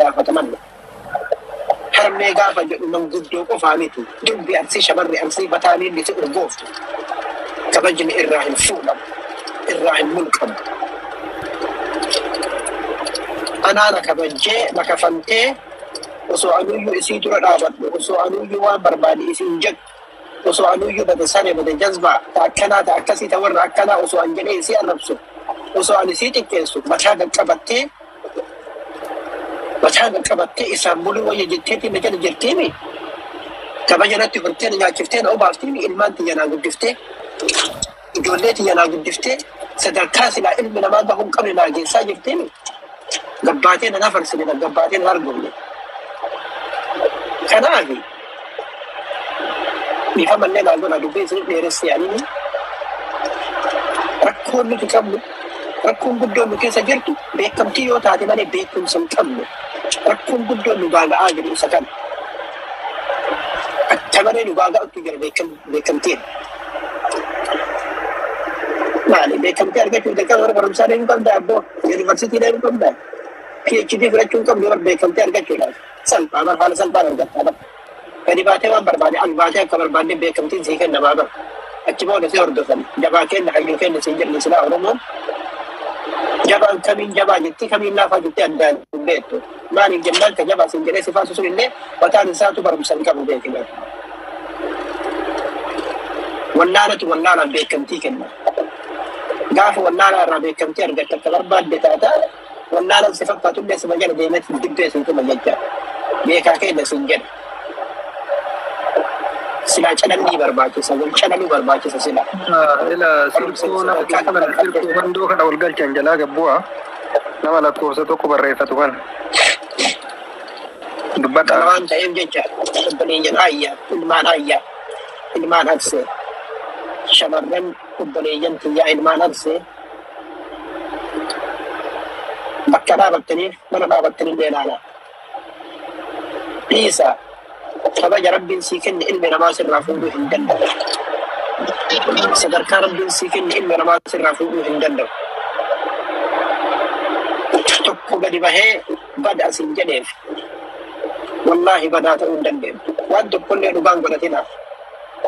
gaafataman. Harmee gaafa jedhu manguddoo qofaa miti. Durbi arsii shamarri arsii bataaniin lisi urgooftu. Kabajni irraa hin fuudhamu. Irraa hin mulqamu. Anaana kabajjee makafamtee osoo anuyyuu isii dura dhaabadhu osoo anuyyuu waan barbaade isiin jedhu osoo anuyyuu bada sane bada jazbaa ta akkanaa ta akkasii ta warra akkanaa osoo an jedhee isii arrabsu osoo an isii xiqqeessu mataa qaqqabattee mataa qaqqabattee isaan buluu wayya jetteetii na jala jirtiimi kabaja natti furtee na nyaachiftee na obaaftiimi ilmaan tiyya naa guddiftee ijoollee tiyya naa guddiftee sadarkaa silaa ilmi namaa gahuu hin qabne naa geessaa jirtiimi gabbaatee na nafarsine na gabbaatee na argumne kanaafi bifa mallee naa godha dubbii isin dheeressi yaanii rakkoon nuti qabnu rakkoon guddoon nu keessa jirtu beekamtii yoo taate malee beekumsa hin qabnu rakkoon guddoon nu gaaga'aa jiru isa kana akka malee nu gaaga'utti jira beekamtiin maali beekamtii argachuu jalqaba bara barumsaa deemuu qabda abboo yuunivarsiitii deemuu qabda PhD fudhachuu qabdu bara beekamtii argachuudhaaf salphaa bara haala salphaan argatta bara gadi baatee waan barbaade as baatee akka barbaadde beekamtiin sii kennamaa bara achi booda si hordofan jabaa kenna hayyuu kenna siin jedhni silaa oromoon jabaan kamiin jabaa jetti kamiin laafaa jetti addaan hin beektu maaliif jennaan ka jabaa siin jedhee si faasu sun illee mataan isaatu barumsa hin qabu beekina wallaanatu wallaanaan beekamtii kenna gaafa wallaanaa irraa beekamtii argatte akka barbaadde taata wallaanan si fakkaatu illee sima jala deemee dibbee siin tuma jecha beekaa kenna siin jedha silaa calallii barbaachisa wal calaluu barbaachisa silaa ila sirtuu nama kana sirtuu bandoo kana wal galchan jalaa gabbu'a nama lakkoofsa tokko barreeffatu kan kana asin jedheef والله بدات اندندن وانت كل يوم بان غلطينا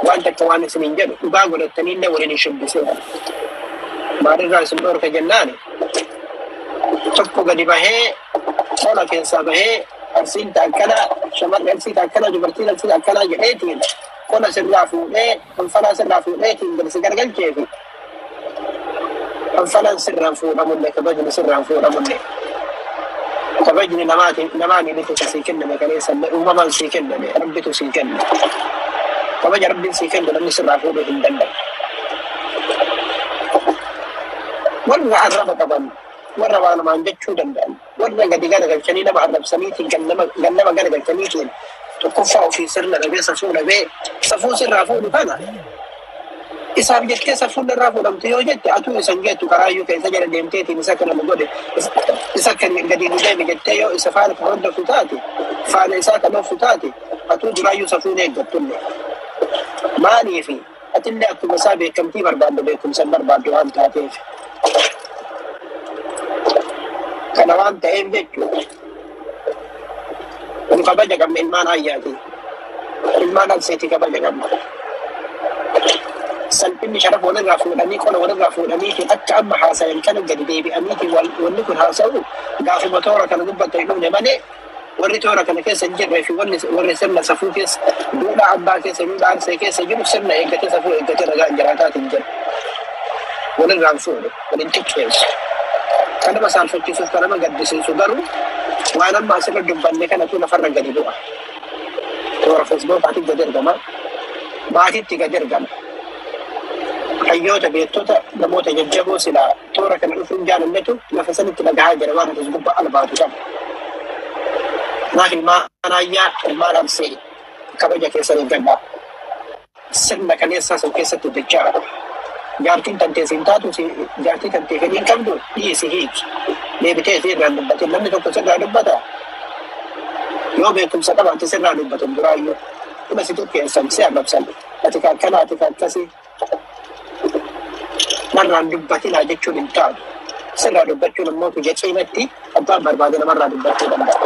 وانت كمان سنين جد بان غلطتني اللي وريني شد سوى ما رجع سنور في جنان تكو غدي بهي صلاة كنسا بهي أرسين تأكلا شمال أرسين تأكلا جبرتين أرسين تأكلا جئتين كنا سرنا فوقه انفنا سرنا فوقه تين بل سكر جل كيفي انفنا سرنا فوقه منك بجل سرنا فوقه منك kabajni namaatiin namaanii bitu sii kenname kaleessanne uumamaan sii kenname rabbitu sii kenne kabaja rabbiin sii kennu namni sirraa fuudhuu hin danda'u warra arraba qaban warra waa namaan jechuu danda'an warra gadi garagalchanii nama arrabsaniitiin gannama garagalchaniitiin tokkoffaa ofii sirna dhabee safuu dhabee safuu sirraa fuudhu kana isaaf jettee safuun irraa fuudhamtu yoo jette atuu isan jettu karaayyuu keessa jala deemteetiin isa kana nu godhe isa kan gadi nu deeme jettee yoo isa faana kan hordofu taate faana isaa kan ofu taate atuu duraayyuu safuun eeggattulle maaliifi atillee akkuma isaa beekamtii barbaadde beekumsa hin barbaadde waan taateef kana waan ta'eef jechuudha kun kabaja qabna ilmaan ayyaati ilmaan abseeti kabaja qabna سنتني شرف ولا رافو أميك ولا ولا رافو أميك أك أم حاسة يمكن جدي بيبي. أميك وال والنكون حاسة هو. قافو بتورا كان جنب تيمو نماني وري تورا كان كيس سنجر يعني في ون وري سمنا سفو كيس. دولا عبا كيس من بعد سي كيس. جنب سمنا إيه كيس سفو إيه كيس رجع جراتا تنجر ولا رافو ولا تكيس كان ما سالفة كيس كان ما قد بس يصدروا وأنا ما سمع جنب أني كان أكون فرق جدي دوا تورا فيسبوك بعدين جدير جما بعدين تيجي جدير جما hayyoota beektota namoota jajjaboo silaa toora kana dhufuun jaalalletu lafa sanitti dhagahaa jira waan atis gubbaa albaatu qaba. Kanaaf ilmaan ayyaa ilmaan absee kabaja keessa eeggadhaa. Sirna kaleessaa sun keessatti hojjechaa jaartiin tantee siin taatu jaartii tantee fedhiin qabdu dhiisi hiiki. Deebitee fi irraan dubbate namni tokko sirraa dubbata. Yoo beekumsa qabaate sirraa dubbatu duraayyuu. Dhuma si si arrabsan. Ati akkanaa ati akkasii. Narraan dubbatinaa jechuun hin taatu. Sirraa dubbachuun immoo tuja cimatti abbaan barbaade namarraa dubbachuu danda'a.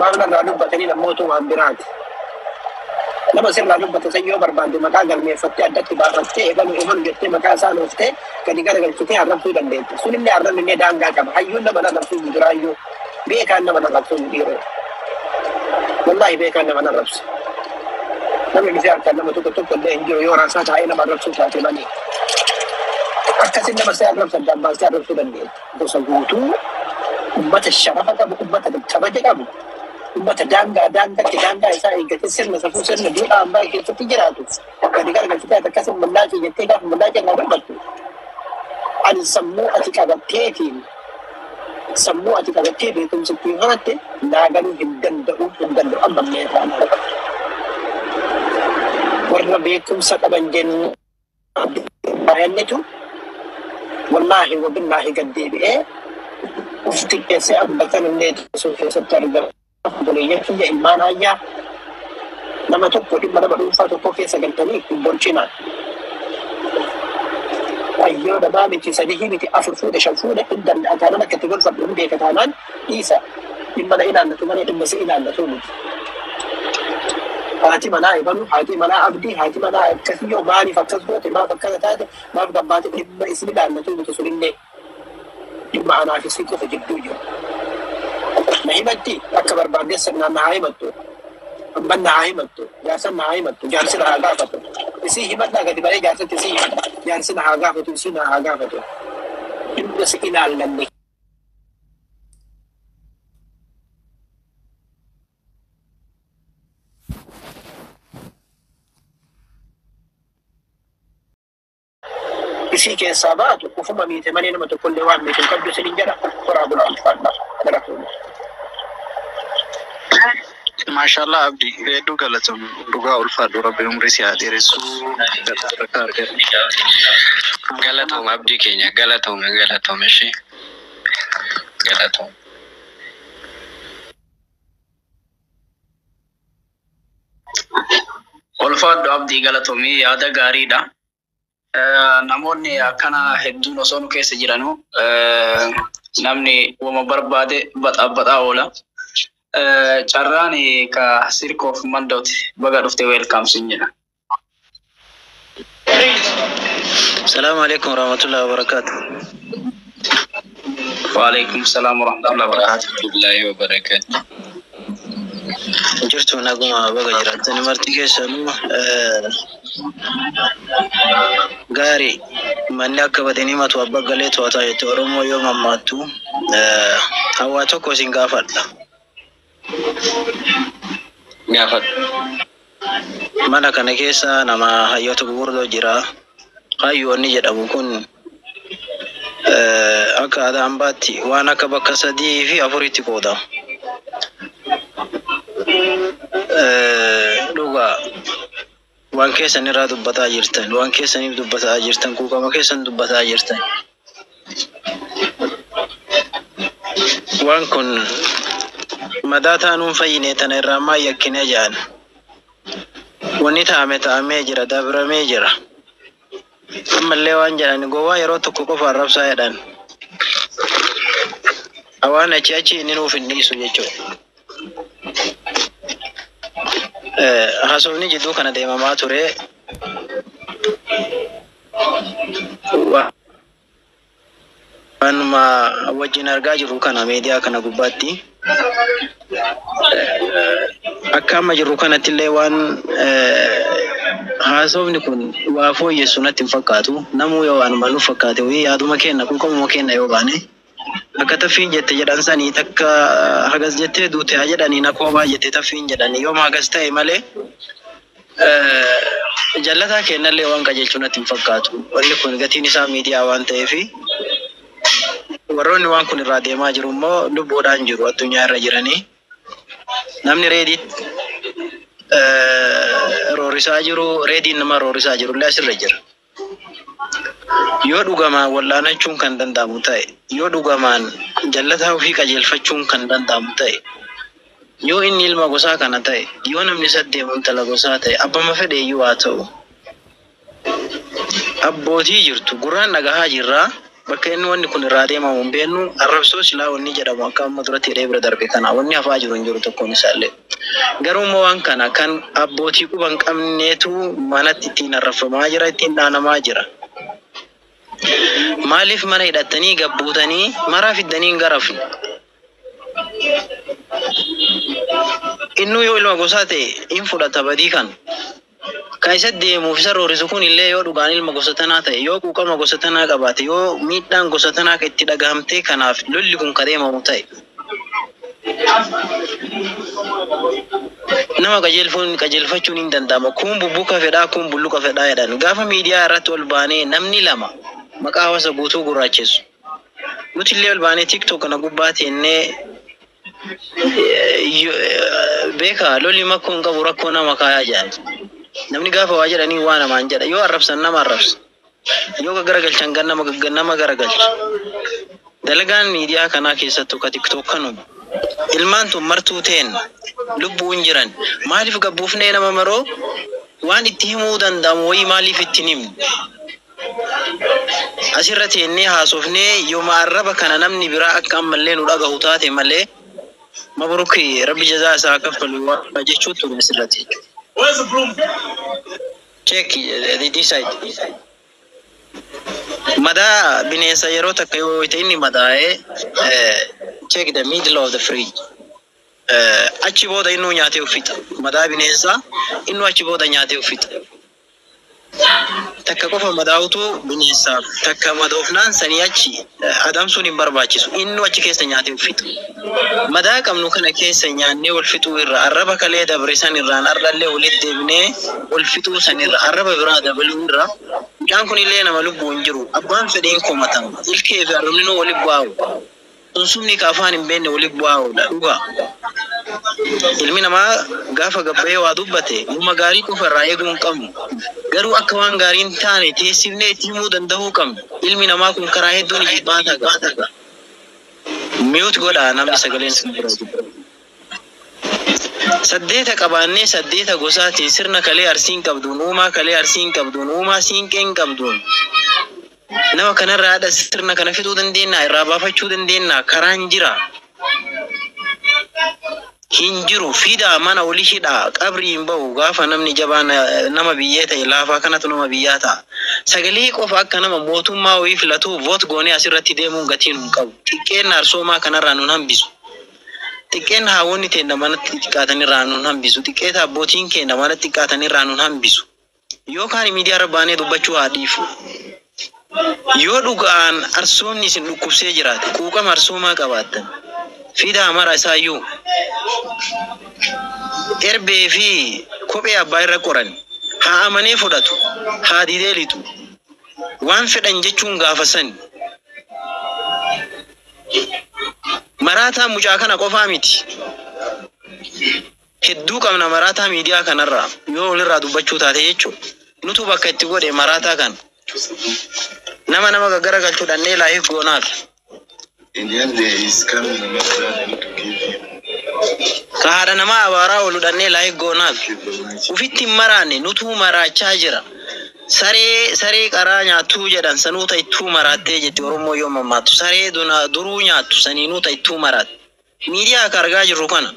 maal irraa dubbatanii namoota waan biraati. Nama sirraa dubbate san yoo barbaadde maqaa galmeeffattee addatti baafattee ebalu ebalu jettee maqaa isaa nooftee gadi garagalchitee arrabsuu dandeette. Sunillee arrabni illee daangaa qaba. Hayyuun nama arrabsuu hin jiraayyuu. Beekaan nama arrabsuu hin dhiiroo. Wallaahi beekaan nama arrabsa. Namni dhufee harkaan nama tokko tokko illee hin jiru yoo raasaa taa'ee nama arrabsuu taate malee. Akkasin nama see arrabsa addaan baastee arrabsuu dandeette. Gosa guutuu ummata sharafa qabu, ummata kabaja qabu, ummata daangaa daangaatti daangaa isaa eeggatee sirna safuu sirna duudhaa hambaa keessatti jiraatu. Gadi garagalchitee akkasin mullaaqii jettee gaafa mullaaqii irraa dubbattu. Ani sammuu ati qabatteetiin sammuu ati qabattee beekumsa ittiin horatte naagaluu hin danda'u hin danda'u amma illee taana. Warra beekumsa qaban jennu baay'annetu wallaahi wabillaahi gad deebi'ee uf xiqqeessee abbatan illee sun keessatti argama. Obboleeyyan kiyya ilmaan hayyaa nama tokko dhimma nama dhuunfaa tokko keessa galtanii hin borcinaan. Ayyoo namaa miti sadii miti afur fuudhe shan fuudhe hin danda'a taanaan akka itti gorfadhu hin beeka taanaan dhiisa dhimma na ilaallatu malee dhimma si ilaallatu miti. Haati manaa ebalu, haati manaa abdii, haati manaa akkasiyyoo maaliif akkas goote, maaf akkana taate, maaf gabbaate dhimma isin ilaallatu miti sunillee dhimma anaa fi si qofa jidduu jiru. Na himatti akka barbaadde sirnaan na haa himattu. Abban na haa himattu, jaarsan na haa himattu, jaarsi na haa gaafatu. Isii himadhaa gadi baree jaarsatti isii himata. Isii keessaa baatu ufuma miite malee nama tokkollee waan miite hin qabdu isinin jedha koraa bulaa ulfaadha galatoonni. Maashaallah abdi hedduu galatoom dhugaa ulfaadhu rabbi umrii si haa dheeressu akka argatu. Galatoom abdii keenya galatoom galatoom ishee galatoom. Ulfaadhu abdii galatoomii yaada gaariidha. Eh, namoonni akkana hedduun osoo nu keessa jiranuu eh, namni wama barbaade baxaa oola. Eh, carraan ka sirkoof mandooti baga dhufte weelkaamsin jedha. Salaamu alaikum warahmatullahi wabarakatuh. Waalaikum salaam warahmatullahi wabarakatuh. Abdullahi wa barakaatu. jirtu naguma baga jiraatani marti keessanuu gaarii manni akka badanii matu abba galee to'ataa jette oromoo yoo mammaattu hawaa tokko isin gaafadha Gaafadhu. mana kana keessa nama hayyoota gurguddoo jira hayyoonni jedhamu kun eh, akka aadaa hambaatti waan akka bakka sadii fi afuritti qoodama. Eh, Dhugaa waan keessan irraa dubbataa jirtan waan keessaniif dubbataa jirtan kuukama keessan dubbataa jirtan. Waan kun madaa taanuun fayyine tana irraa maa yakkine jedhan. Wanni taa'ame taa'amee jira dabiramee jira. Ammallee waan jedhan gowwaa yeroo tokko qofa arrabsaa jedhan. Waan achi achi inni nuuf hin dhiisu jechuudha. Eh, Haasofni jidduu kana deemamaa ture. Wa- Waanuma wajjin argaa jirru kana miidiyaa kana gubbaatti. Akka amma jirru kanatti illee waan eh, haasofni kun waa fooyyessu natti hin fakkaatu. Namuu yoo waanuma nuuf fakkaate yaaduma kenna qulqulluma kenna yoo baane. Akka taffiin jette jedhan sanii takka hagas jettee duute haa jedhanii na koobaa jette taffiin jedhanii yooma hagas ta'e malee eh, jallataa kennallee waan qajeelchu natti hin fakkaatu. Wanni kun gatiin isaa miidiyaa waan ta'eefi warroonni waan kun irraa deemaa jiru immoo lubbuudhaan jiru addunyaa irra jiranii. Namni reedii roorisaa jiru reediin nama roorisaa jiru illee asirra jira. Yoo dhugamaan wal'aanachuun kan danda'amu ta'e, yoo dhugamaan jallataa ofii qajeelfachuun kan danda'amu ta'e, yoo inni ilma gosaa kana ta'e, yoo namni saddeemu intala gosaa ta'e, abbama fedhe iyyuu haa ta'u. Abbootii jirtu gurraan dhagahaa jirraa bakka inni wanni kun irraa deemamu hin beeknu arrabsoo silaa wanni jedhamu akka amma duratti hidhee bira darbe kana wanni hafaa jiru hin jiru tokkoon isaallee. Garuu immoo waan kana kan abbootii quba hin qabneetu manatti ittiin arrabsamaa jira ittiin dhaanamaa jira. Maaliif mana hidhattanii gabbuutanii maraa fiddanii hin garafne? Innuu yoo ilma gosaa ta'e hin fudhata badii kan. Kan isa deemuuf isa roorisu kun illee yoo dhugaan ilma gosa tanaa ta'e yoo quuqama gosa tanaa qabaate yoo miidhaan gosa itti dhagahamte kanaaf lolli kun kan deemamu ta'e. Nama qajeelfuun qajeelfachuun hin danda'ama. Kun bubbuka fedhaa kun bulluqa fedhaa jedhan. Gaafa miidiyaa irratti ol baanee namni lama maqaa hawaasa guutuu gurraachessu. Nuti illee ol baanee tiktok kana gubbaa teennee beeka lolli makkoo hin qabu rakkoo nama kaayaa jedhan. Namni gaafa waa jedhanii waa namaan jedha. Yoo arrabsan nama arrabsa. Yoo garagalchan gan nama nama garagalcha. Dalagaan miidiyaa kanaa keessattuu ka tiktok kanuma. Ilmaan tun martuu ta'en lubbuun jiran maaliif gabbuufnee nama maroo waan itti himuu danda'amu wayii maaliif itti himnu. Asirra teennee haasofnee yooma arraba kana namni biraa akka ammallee nu dhagahu taate malee mabruki rabbi jazaa isaa kaffalu jechuu ture asirratti. Check this side. Madaa bineensa yeroo takka yoo ta'e inni madaa'ee check the middle of the fridge. Achi booda innuu nyaatee uffixa. Madaa bineensaa innuu achi booda nyaatee uffixa. Takka qofa madaa'utu bineensaaf takka madoofnaan sanii achi adamsuun hin barbaachisu. Innuu achi keessa nyaatee uffixa. Madaa qabnu kana keessa nyaannee wal fixuu irra arraba kalee dabre san irraan arrallee walitti deebinee wal fixuu san irra arraba biraa dabaluu irra midhaan kun illee nama lubbuu hin jiru. Abbaan fedheen komatama. Ilkee fi arrabninuu walitti bu'aawu. Sunsumni ka afaan hin beekne walitti bu'aawudha dhugaa. Ilmi namaa gaafa gabbayee waa dubbate dhuma gaarii qofa irraa eeguu hin qabnu. Garuu akka waan gaarii hin taane teessifnee itti himuu danda'uu qabnu. Ilmi namaa kun karaa hedduun jibbaata ga'a. Miyuut godha namni sagaleen sun. Saddeeta qabaannee saddeeta gosaatiin sirna kalee arsiin qabduun uumaa kalee arsiin qabduun uumaa siinqeen qabduun nama kanarraa haadha sirna kana fixuu dandeenya irraa baafachuu dandeenya karaan jira. Hin jiru fidaa mana oli hidhaa qabrii hin bahu gaafa namni jabaan nama biyyee ta'e laafaa kanatu nama biyyaa ta'a. Sagalee qofa akka nama mootummaa wayii filatu voot goonee asirratti deemuun gatiin hin qabu. Xiqqeen arsoomaa kanarraa nun hambisu. Xiqqeen haawwonni teenya manatti xiqqaatanirraa nun hambisu. Xiqqeeta abbootiin keenya manatti xiqqaatanirraa nun hambisu. Yookaan miidiyaa irra baanee dubbachuu haa dhiifu. Yoo dhugaan arsoomni isin dhukkubsee jiraate quuqama arsoomaa qabaattan fidaa mara isaayyuu erbee fi kophee abbaa irra qoran haa amanee fudhatu haa didee lixu waan fedhan jechuun gaafa sani. Maraataa mucaa kana qofaa miti. Hedduu qabna maraataa miidiyaa kanarraa yoo walirraa dubbachuu taate jechuudha. Nutu bakka itti godhe maraataa kana. Nama nama gaggara galchuu dhannee laayif goonaaf. In the end, there is coming a message namaa abaaraa oolu dhannee laayif goonaaf. Ufitti hin maraanne nutuu maraachaa jira. Saree saree qaraa nyaattuu jedhan sanuu ta'ittuu maraattee jetti Oromoo yoo mammaattu. Saree duruu nyaattu saniinuu ta'ittuu maraatte. Miidiyaa akka argaa jirru kana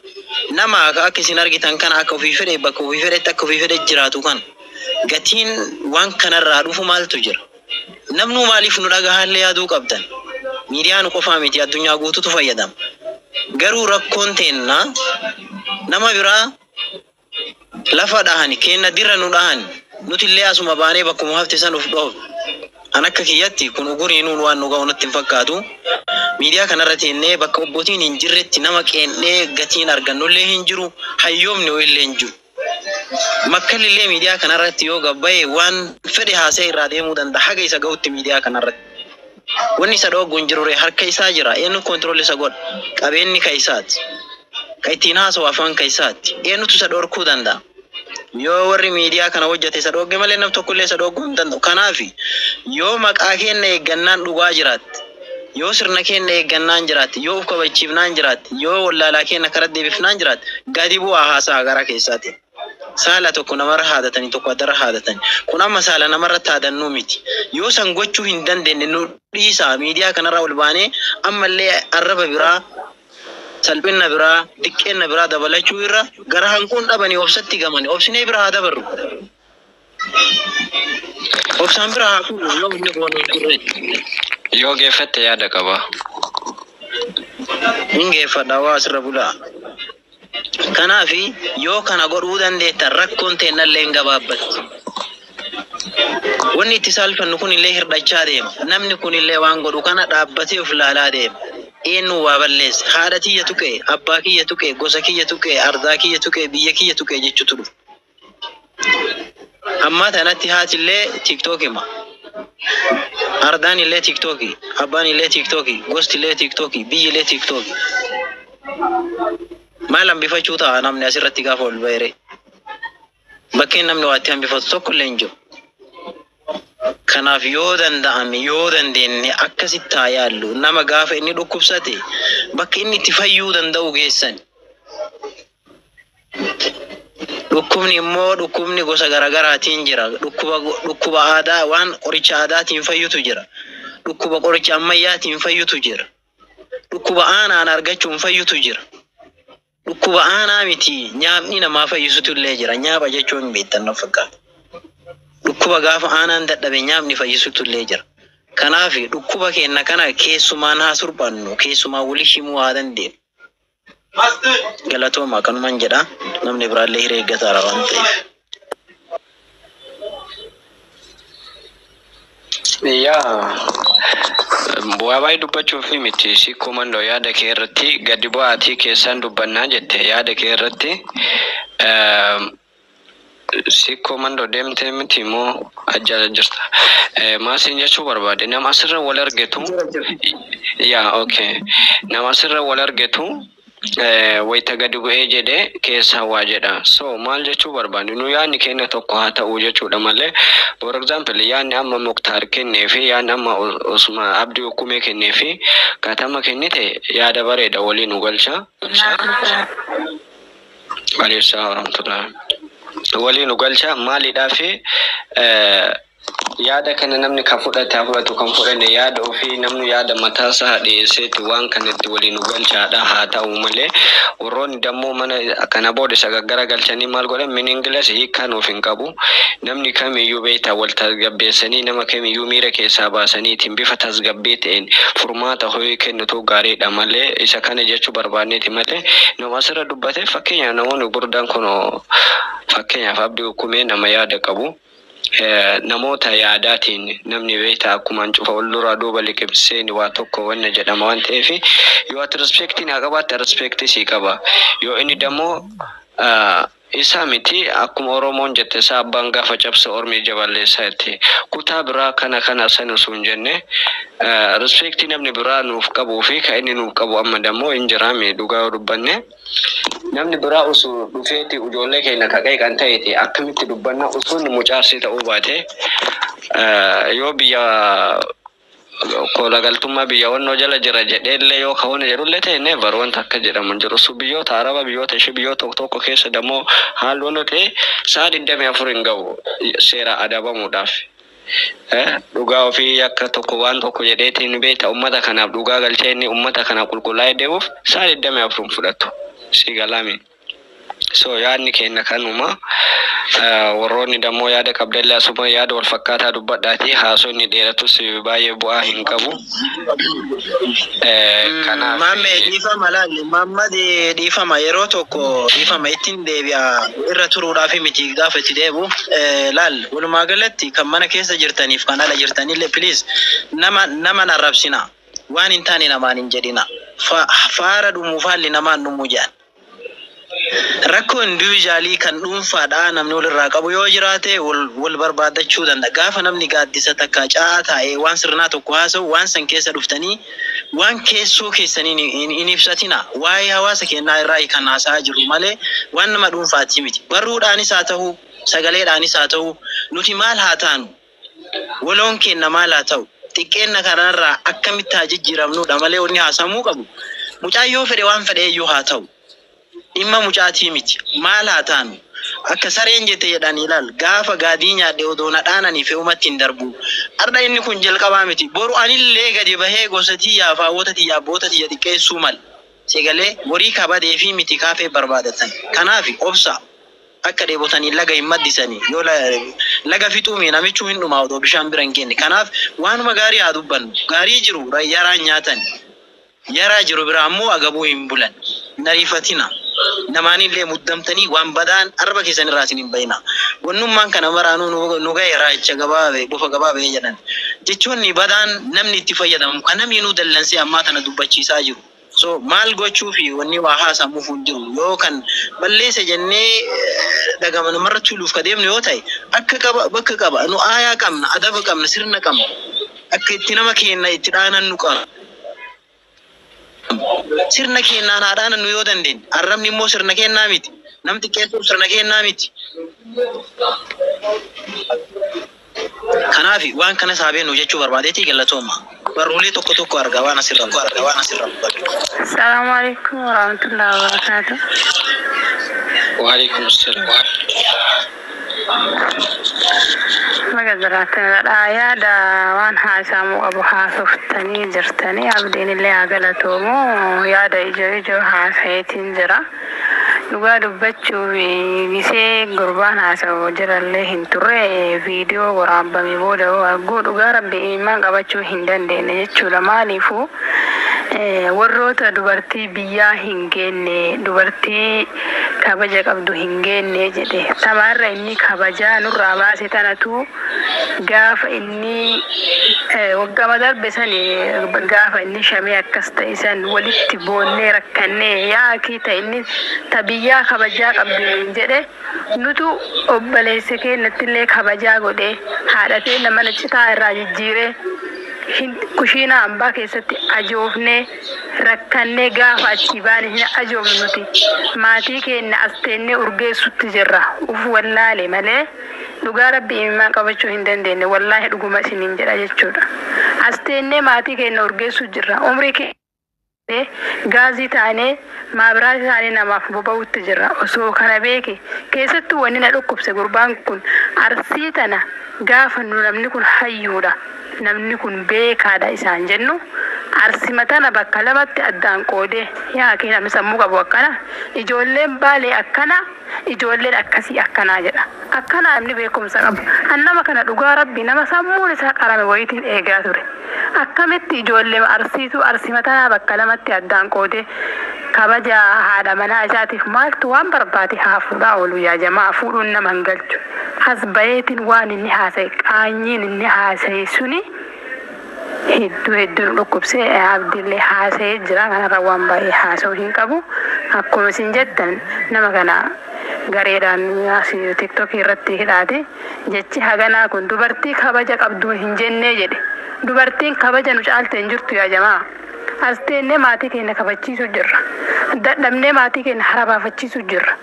nama akka isin argitan kana akka ofii fedhe bakka ofii fedhetti akka ofii fedhe jiraatu kana gatiin waan kanarraa dhufu maaltu jira? Namnuu maaliif nu dhagahaallee yaaduu qabdan? Miidiyaa nu qofaa miti addunyaa guutuutu fayyadama. Garuu rakkoon teenna nama biraa lafa dhahani kenna dirra nu dhahani nuti illee asuma baanee bakkuma hafte san uf dhoofne. An akka kiyyatti kun uguriinuun waan nu ga'u natti hin fakkaatu. Miidiyaa kanarra teennee bakka obbootiin hin jirretti nama qeennee gatiin argannullee hin jiru hayyoomni illee hin jiru. Makkalli miidiyaa kanarratti yoo gabbaye waan fedhe haasa'e irraa deemuu danda'a haga isa ga'utti miidiyaa kanarratti. Wanni isa dhoogu hin jirure harka isaa jira eenyu koontirool isa godha qabeenyi ka isaati. Ka ittiin haasa'u afaan ka isaati eenyutu isa dhorkuu danda'a. Yoo warri miidiyaa kana hojjete isa dhoogge malee nam tokkollee isa dhooguu hin danda'u. Kanaaf yoo maqaa keenya eeggannaan dhugaa jiraatte yoo sirna keenya eeggannaan jiraatte yoo uf kabachiifnaan jiraatte yoo wallaalaa keenya karaa deebifnaan jiraatte gadi bu'aa haasa'a gara keessaati. Saala tokko namarra haadatanii tokko addarra haadatanii. Kun amma saala namarratti haadannuu miti. Yoo san gochuu hin dandeenye nu dhiisaa miidiyaa kanarraa ol baanee ammallee arraba biraa salphina biraa diqqeenna biraa dabalachuu irra gara hanquun dhabanii obsatti gamani obsinee bira haa dabarru. Obsaan bira haa fuudhu yoo inni jirre. Yoo geeffatte yaada qaba. Hin geeffadha waa asirra bulaa. Kanaaf yoo kana godhuu dandeettan rakkoon teennallee hin gabaabbatti. Wanni itti saalfannu kun illee hirdhachaa deema. Namni kun illee waan godhu kana dhaabbatee of ilaalaa deema. Eenyu waa balleessa. Haadha kiyya tuqee, abbaa kiyya tuqee, gosa kiyya tuqee, ardaa kiyya tuqee, biyya kiyya tuqee jechuutu dhufu. Ammaa tanatti haati illee tiktook hima. Ardaan illee tiktooki, abbaan illee tiktooki, gosti illee tiktooki, biyyi illee tiktooki. Maal hambifachuu ta'a namni asirratti gaafa ol bahee? Bakkeen namni waa hambifatu tokko illee hin jiru. Kanaaf yoo danda'ame yoo dandeenye akkasitti haa yaallu nama gaafa inni dhukkubsate bakka inni itti fayyuu danda'u geessan. Dhukkubni immoo dhukkubni gosa garaagaraatiin jira. Dhukkuba aadaa waan qoricha aadaatiin fayyutu jira. Dhukkuba qoricha ammayyaatiin fayyutu jira. Dhukkuba aanaan argachuun fayyutu jira. Dhukkuba aanaa miti nyaapni namaa fayyisutu illee jira. Nyaapa jechuun beektan na fakkaata. Dhukkuba gaafa aanaan dadhabe nyaapni fayyisutu illee jira. Kanaaf dhukkuba keenya kana keessumaan haa surbannu keessumaa walii himuu haa dandeenyu. Galatooma kanumaan jedha namni biraallee hiree eeggataara waan ta'eef. Yaa bu'aa baay'ee dubbachuuf miti si komandoo yaada kee irratti gadi bu'aatii keessaan dubbannaa jette yaada kee irratti si komandoo deemtee miti immoo ajjala jirta. Maasiin jechuu barbaade nama asirra wal argetu yaa okay. Nama asirra wal argetu wayita gadi bu'ee jedhee keessaa waa jedha. So maal jechuu barbaadu nu yaadni keenya tokko haa ta'u jechuudha malee for example yaadni amma Muktaar kennee fi yaadni amma Usman Abdii Hukumee kennee fi katama kennite yaada bareeda walii nu galcha. Aleessaa warahmatullahi. Walii nu galcha maalidhaa fi yaada kana namni kan fudhate haa fudhatu kan fudhanne yaada ofii namni yaada mataasaa dhiyeesseeti waan kanatti waliin nu galchaadha haa ta'u malee warroonni dammoo mana kana booda isa gaggara galchanii maal godhan min ingilas hiikkaan of hin qabu namni kamiyyuu beektaa wal tasgabbeessanii nama kamiyyuu miira keessaa baasaniitiin bifa tasgabbee ta'een furmaata horii kennitu gaariidha malee isa kana jechuu barbaanneeti malee nama asirra dubbate fakkeenya namoonni gurdaan kun fakkeenyaaf abdii hukumee nama yaada qabu. Namoota yaadaatiin namni beektaa akkumaan cufa wal duraa duuba liqimseen waa tokko wanna jedhama waan ta'eef yoo ati rispeektii naa qabaatte rispeektii sii qaba yoo inni dammoo isaa miti akkuma oromoon jette isaa abbaan gaafa cabsa ormi jaballeessaa jetti kutaa biraa kana kana san osoo hin jenne rispeektii namni biraa nuuf qabuu fi kan inni nuuf qabu amma dammoo hin jiraame dhugaa dubbanne namni biraa osoo dhufeeti ijoollee keenya kaqee kan ta'eeti akkamitti dubbanna osoo inni mucaarsii ta'uu baate yoo biyya kolagaltummaa biyya wannoo jala jira jedheellee yoo kawana jedhullee ta'e never wanta akka jedhamu hin jiru su biyyoota araba biyyoota ishee biyyoota tokko tokko keessa dammoo haalli wanno ta'e sa'a digdamii afur hin gahu seera adabamuudhaaf. dhugaa ofii akka tokko waan tokko jedheetiin beekta ummata kanaaf dhugaa galchee inni ummata kana qulqullaa'ee deemuuf sa'a digdamii afur hin fudhatu si galaami. So yaadni keenya kanuma warroonni dammoo yaada qabdallee asuma yaada wal fakkaataa dubbadhaati haasonni dheeratus baay'ee bu'aa hin qabu. Kanaaf Maammee dhiifama laali. Maammad dhiifama yeroo tokko dhiifama ittiin deebi'a irra turuudhaaf miti gaafa itti deebu. Laal walumaa galatti kan mana keessa jirtaniif kan ala jirtanillee piliis nama nama narrabsina. Waan hin taane namaan hin jedhina. Faara dhumuuf haalli namaan dhumuu jedhan. Rakkoo indiviijaalii kan dhuunfaadhaa namni walirraa qabu yoo jiraate wal barbaadachuu danda'a. Gaafa namni gaaddisa takka caa'aa taa'ee waan sirnaa tokko haasa'u waan san keessa dhuftanii waan keessoo keessanii hin ibsatina. Waa'ee hawaasa keenyaa irraa kan haasa'aa jiru malee waan nama dhuunfaati miti. Barruudhaanis haa ta'u sagaleedhaanis haa ta'u nuti maal haa taanu waloon keenya maal haa ta'u xiqqeenna kanarraa akkamitti haa jijjiiramnudha malee wanni haasamuu qabu. Mucaan yoo fedhe waan fedhe iyyuu haa ta'u. Dhimma mucaatii miti maal haa taanu akka sareen jette jedhan ilaal gaafa gaadii nyaadhe odoo na dhaananii fe'umatti hin darbu. Arda inni kun jalqabaa miti. Boru anillee gadi bahee gosa tiyyaa fi tiyyaa abboota tiyya xiqqeessuu mal. Segalee horii kabadee fi miti kaafee barbaadatan. Kanaaf obsa akka dheebotanii laga hin maddisanii yoo la- laga fixuumi namichuu hin dhumaa odoo bishaan bira hin geenye. Kanaaf waanuma gaarii haa dubbannu. Gaarii jiru yaraan nyaatan. Yaraa jiru bira ammoo agabuu hin bulan. Nariifatina. Namaanillee muddamtanii waan badaan arba keessan irraa isin hin bayina. Wannummaan kana maraanuu nu- ga'e raacha gabaabee bofa gabaabee jedhan. Jechuun badaan namni itti fayyadamu kan namni nu dallansee ammaa tana dubbachiisaa jiru. So maal gochuu fi wanni waa haasamuuf hin jiru yoo kan balleessa jennee eh, dhagama namarra tuuluuf ka deemnu yoo ta'e akka qaba bakka qaba nu aayaa qabna adaba qabna sirna qabna akka itti nama keenna itti dhaanannu qabna. Sirna kennaan haadhaan nu yoo dandeenye arrabni immoo sirna kennaa miti namni xiqqeessuuf sirna kennaa miti. Kanaaf waan kana saabeenu jechuu barbaadeeti galatooma. Barruulee tokko tokko argaa waan asirra argaa waan asirra. Assalamu alaikum warahmatullahi wabarakatuh. Waalaikum salaam. Baga jiraatanidha. Yaada waan haasaamuu qabu haasoftanii jirtanii abdiin illee haa galatoomu yaada ijoo ijoo haasayeetiin jira. Dhugaa dubbachuuf gisee gurbaan haasa'u jirallee hin turre viidiyoo waraabame booda arguu dhugaa rabbi imaan qabachuu hin dandeenye jechuudha. Maaliifuu eh, warroota dubartii biyyaa hin geenne dubartii kabaja qabdu hin geenne jedhe. Tamaarra inni kabajaa nurraa baase tanatu gaafa inni eh, waggama darbe san eh, gaafa inni shamee akkas ta'e san walitti boonnee rakkannee yaakii ta'e inni ta biyyaa kabajaa qabdu jedhe. Nutu obboleessa keenyattillee kabajaa godhee haadhatee nama citaa irraa jijjiiree hin kushiina hambaa keessatti ajoofnee rakkannee gaafa achii baane hin ajoofne nuti. Maatii keenya as teennee urgeessutti jirra. Uf wallaale malee dhugaa rabbi imaan qabachuu hin dandeenye. Wallaahi dhuguma isiniin jedha jechuudha. As teennee maatii keenya urgeessu jirra. Umrii keenya gaazii taanee maabiraati taanee namaaf boba'utti jirra osoo kana beeke keessattuu wanni na dhukkubse gurbaan kun arsii tana gaafa nu namni kun hayyuudha. Namni kun beekaadha isaan jennu. Arsima tana bakka lamatti addaan qoodee yaa kee namni sammuu qabu akkana? Ijoolleen baalee akkana ijoolleen akkasii akkanaa? jedha akkana namni beekumsa qabu nama kana dhugaa rabbi nama sammuun isaa qarame wayitiin eegaa ture. Akkamitti ijoollee arsiitu arsima tanaa bakka lamatti addaan qoodee kabaja haadha manaa isaatiif maaltu waan barbaade haa fuudhaa oolu? Yaa jamaa fuudhuun nama galchu. As bayeetiin waan inni haasa'e qaanyiin inni haasa'e suni hedduu hedduu nu dhukkubsee abdiillee haasa'ee jira. Kanarra waan baay'ee haasa'uu hin qabu. Akkuma isin jettan nama kana gareedhaan tiktokii irratti hidhaate jechi haganaa kun dubartii kabaja qabdu hin jennee jedhe. Dubartiin kabaja nu caalte hin jirtu yaa jamaa? As teennee maatii keenya kabachiisu jirra. Dadhabnee maatii keenya harabaafachiisu jirra.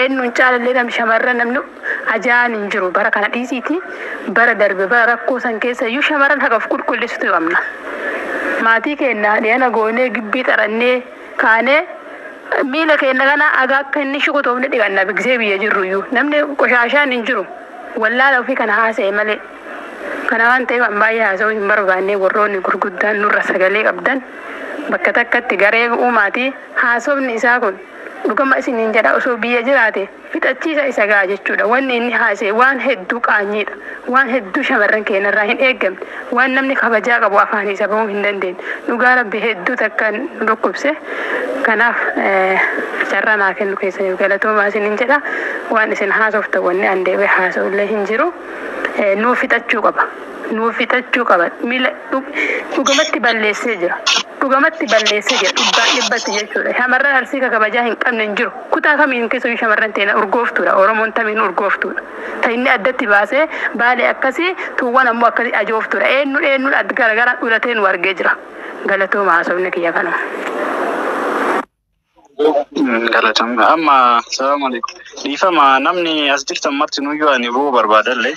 Eenyuun caalallee nam shamarran namni ajaan hin jiru. Bara kana dhiisiiti. Bara darbe bara rakkoo san keessa iyyuu shamarran haqaf qulqulleessitu qabna maatii keenya dhiyana goonee gibbii xarannee kaanee miila keenya kana aga akka inni shukutoofne dhiqanna bigisee biyya jirru iyyuu. Namni qoshaashaan hin jiru. Wallaala ofii kana haasa'e malee. Kana waan ta'eef an baay'ee haasa'uu hin barbaanne. Warroonni gurguddaan nurra sagalee qabdan bakka takkatti garee uumaatii. Haasofni isaa kun dhugama isiniin jedha osoo biyya jiraate fixachiisa isa ga'a jechuudha wanni inni haasa'e waan hedduu qaanyiidha waan hedduu shamarran keenyarraa hin eeggamne waan namni kabajaa qabu afaan isa bahuu hin dandeenye dhugaa rabbi hedduu takka nu dhukkubse kanaaf carraa naa kennu keessaniif galatoomaa isiniin jedha waan isin haasofta wanni an deebee haasa'ullee hin jiru nuuf fixachuu qaba nuuf fixachuu qaba miila dhugamatti balleessee jira dhugamatti balleessee jira. Dhibbaan dhibbatti jechuudha. Shamarran arsii ka kabajaa hin qabne hin jiru. Kutaa kamiin keessa shamarran teena urgooftuudha? Oromoon tamiin urgooftuudha. Ta inni addatti baasee baalee akkasii tuuwwan ammoo akkasii ajooftuudha. Eenyu eenyuun garagaraa dhulatee nu argee jira. Galatooma haasofni kiyya kanuma. Galatama. Amma salamu alaikum. Dhiifama namni as jirtan marti nuyyuu ani bu'uu barbaadallee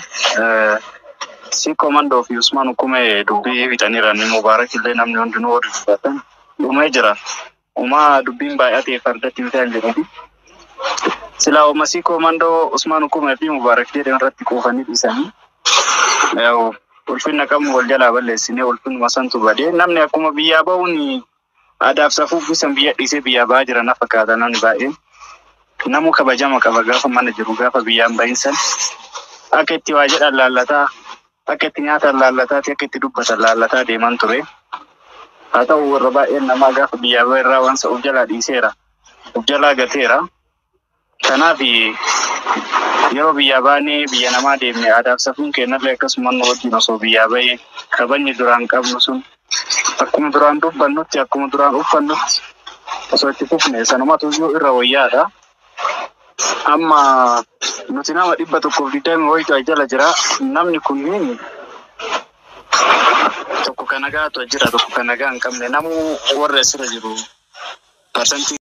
si komandoo fi Usmaan hukumee dubbii fixaniira ni mubaarak illee namni hundinuu warri dubbatan dhumee jira. Umaa dubbiin baay'atee fardatti bitaan jedhani. silaa omasii koomandoo Usmaan Hukumee fi Mubaarak jedhan irratti quufanii dhiisanii ulfinna qabnu wal jalaa balleessinee ulfinnuma santu badee namni akkuma biyyaa ba'uun aadaaf safuuf bisan biyya dhiisee biyyaa ba'aa jiran fakkaata namni baay'een. Namu kabajama qaba gaafa mana jiru gaafa biyyaan bahinsan akka itti waa jedhan laallataa akka itti nyaatan laallataati akka itti dubbatan laallataa deeman ture. Haa ta'u warra baay'een namaa gaafa biyyaa irraa waan of jalaa dhiiseera. Of jalaa gateera. Kanaaf yeroo biyyaa baanee biyya namaa deemne aadaaf safuun kennallee akkasuma nu wajjin osoo biyyaa bahee kabajni duraan qabnu sun akkuma duraan dubbannutti akkuma duraan uffannutti osoo itti fufne sanumatu irra wayyaadha. Amma nuti nama dhibba tokkoof digdami wayitu jala jira. Namni kunniin tokko kan nagaatu jira tokko kan nagaa hin qabne namuu warra asirra jiru parsantii